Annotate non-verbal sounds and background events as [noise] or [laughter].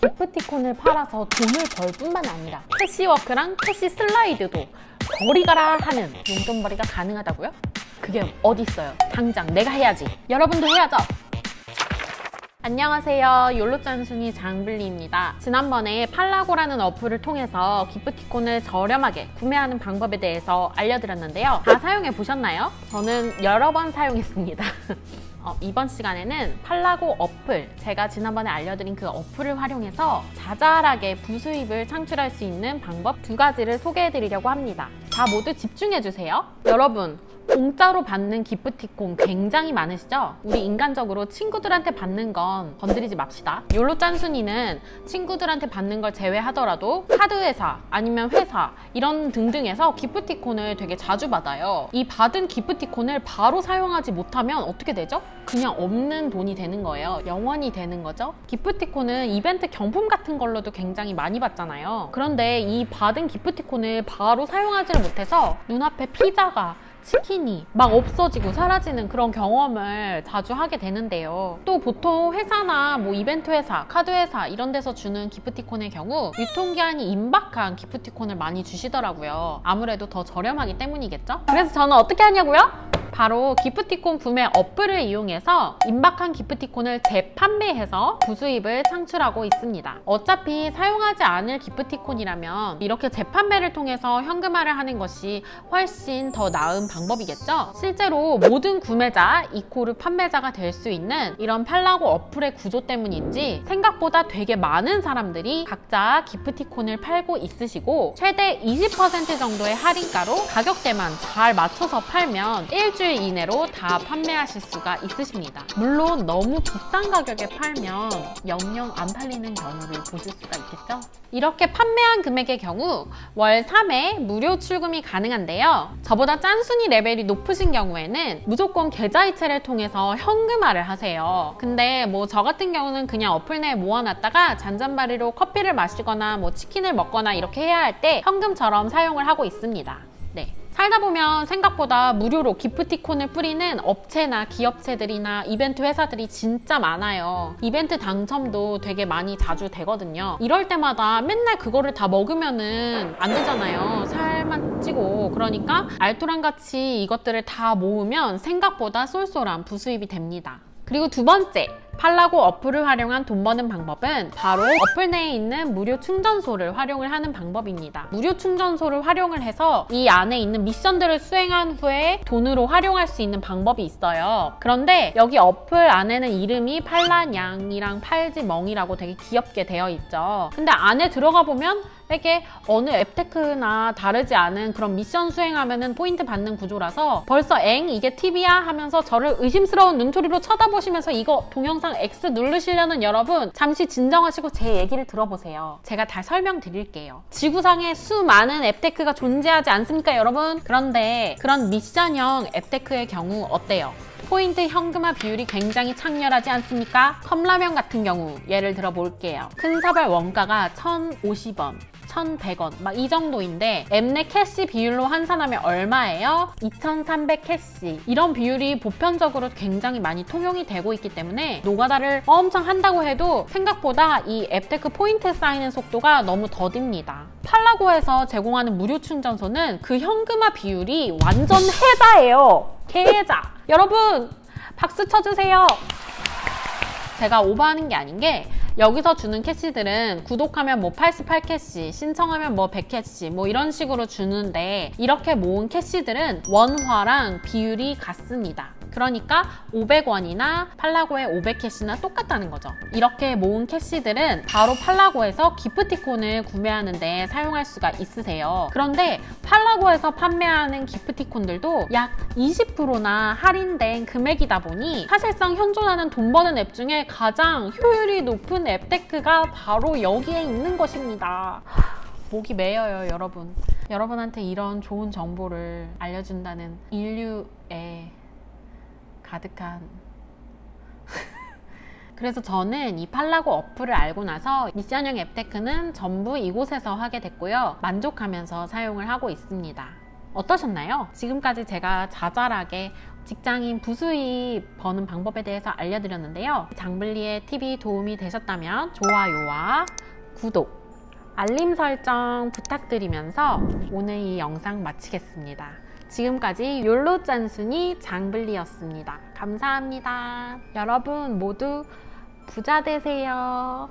기프티콘을 팔아서 돈을 벌 뿐만 아니라 캐시워크랑 캐시 슬라이드도 저리 가라 하는 용돈벌이가 가능하다고요? 그게 어디 있어요? 당장 내가 해야지. 여러분도 해야죠. 안녕하세요. 욜로짠순이 장블리입니다. 지난번에 팔라고라는 어플을 통해서 기프티콘을 저렴하게 구매하는 방법에 대해서 알려드렸는데요. 다 사용해 보셨나요? 저는 여러 번 사용했습니다. [laughs] 어, 이번 시간에는 팔라고 어플, 제가 지난번에 알려드린 그 어플을 활용해서 자잘하게 부수입을 창출할 수 있는 방법 두 가지를 소개해 드리려고 합니다. 다 모두 집중해 주세요. 여러분, 공짜로 받는 기프티콘 굉장히 많으시죠? 우리 인간적으로 친구들한테 받는 건 건드리지 맙시다. 욜로 짠순이는 친구들한테 받는 걸 제외하더라도 카드 회사 아니면 회사 이런 등등에서 기프티콘을 되게 자주 받아요. 이 받은 기프티콘을 바로 사용하지 못하면 어떻게 되죠? 그냥 없는 돈이 되는 거예요. 영원히 되는 거죠. 기프티콘은 이벤트 경품 같은 걸로도 굉장히 많이 받잖아요. 그런데 이 받은 기프티콘을 바로 사용하지를 못해서 눈앞에 피자가 치킨이 막 없어지고 사라지는 그런 경험을 자주 하게 되는데요. 또 보통 회사나 뭐 이벤트 회사, 카드 회사 이런 데서 주는 기프티콘의 경우 유통기한이 임박한 기프티콘을 많이 주시더라고요. 아무래도 더 저렴하기 때문이겠죠? 그래서 저는 어떻게 하냐고요? 바로 기프티콘 구매 어플을 이용해서 임박한 기프티콘을 재판매해서 부수입을 창출하고 있습니다. 어차피 사용하지 않을 기프티콘이라면 이렇게 재판매를 통해서 현금화를 하는 것이 훨씬 더 나은 방법이겠죠? 실제로 모든 구매자 이코르 판매자가 될 수 있는 이런 팔라고 어플의 구조 때문인지 생각보다 되게 많은 사람들이 각자 기프티콘을 팔고 있으시고 최대 20% 정도의 할인가로 가격대만 잘 맞춰서 팔면 일주일 이내로 다 판매하실 수가 있으십니다. 물론 너무 비싼 가격에 팔면 영영 안 팔리는 경우를 보실 수가 있겠죠? 이렇게 판매한 금액의 경우 월 3회 무료 출금이 가능한데요. 저보다 짠순이 레벨이 높으신 경우에는 무조건 계좌이체를 통해서 현금화를 하세요. 근데 뭐 저 같은 경우는 그냥 어플 내에 모아놨다가 잔잔바리로 커피를 마시거나 뭐 치킨을 먹거나 이렇게 해야 할 때 현금처럼 사용을 하고 있습니다. 네. 살다 보면 생각보다 무료로 기프티콘을 뿌리는 업체나 기업체들이나 이벤트 회사들이 진짜 많아요. 이벤트 당첨도 되게 많이 자주 되거든요. 이럴 때마다 맨날 그거를 다 먹으면은 안 되잖아요. 살만 찌고. 그러니까 알토란 같이 이것들을 다 모으면 생각보다 쏠쏠한 부수입이 됩니다. 그리고 두 번째, 팔라고 어플을 활용한 돈 버는 방법은 바로 어플 내에 있는 무료 충전소를 활용을 하는 방법입니다. 무료 충전소를 활용을 해서 이 안에 있는 미션들을 수행한 후에 돈으로 활용할 수 있는 방법이 있어요. 그런데 여기 어플 안에는 이름이 팔라냥이랑 팔지멍이라고 되게 귀엽게 되어 있죠. 근데 안에 들어가 보면 이게 어느 앱테크나 다르지 않은 그런 미션 수행하면은 포인트 받는 구조라서 벌써 엥 이게 팁이야 하면서 저를 의심스러운 눈초리로 쳐다보시면서 이거 동영상 X 누르시려는 여러분 잠시 진정하시고 제 얘기를 들어보세요. 제가 다 설명드릴게요. 지구상에 수많은 앱테크가 존재하지 않습니까 여러분? 그런데 그런 미션형 앱테크의 경우 어때요? 포인트 현금화 비율이 굉장히 창렬하지 않습니까? 컵라면 같은 경우 예를 들어 볼게요. 큰 사발 원가가 1,050원. 1,100원 막 이 정도인데 엠넷 캐시 비율로 환산하면 얼마예요? 2,300 캐시 이런 비율이 보편적으로 굉장히 많이 통용이 되고 있기 때문에 노가다를 엄청 한다고 해도 생각보다 이 앱테크 포인트 쌓이는 속도가 너무 더딥니다. 팔라고에서 제공하는 무료 충전소는 그 현금화 비율이 완전 해자예요. 개해자. 여러분 박수 쳐주세요. 제가 오버하는 게 아닌 게 여기서 주는 캐시들은 구독하면 뭐 88캐시, 신청하면 뭐 100캐시 뭐 이런 식으로 주는데 이렇게 모은 캐시들은 원화랑 비율이 같습니다. 그러니까 500원이나 팔라고의 500캐시나 똑같다는 거죠. 이렇게 모은 캐시들은 바로 팔라고에서 기프티콘을 구매하는 데 사용할 수가 있으세요. 그런데 팔라고에서 판매하는 기프티콘들도 약 20%나 할인된 금액이다 보니 사실상 현존하는 돈 버는 앱 중에 가장 효율이 높은 앱테크가 바로 여기에 있는 것입니다. 목이 메여요, 여러분. 여러분한테 이런 좋은 정보를 알려준다는 인류의 가득한 [laughs] 그래서 저는 이 팔라고 어플을 알고 나서 미션형 앱테크는 전부 이곳에서 하게 됐고요. 만족하면서 사용을 하고 있습니다. 어떠셨나요? 지금까지 제가 자잘하게 직장인 부수입 버는 방법에 대해서 알려드렸는데요. 장블리의 팁이 도움이 되셨다면 좋아요와 구독, 알림 설정 부탁드리면서 오늘 이 영상 마치겠습니다. 지금까지 욜로 짠순이 장블리였습니다. 감사합니다. 여러분 모두 부자 되세요.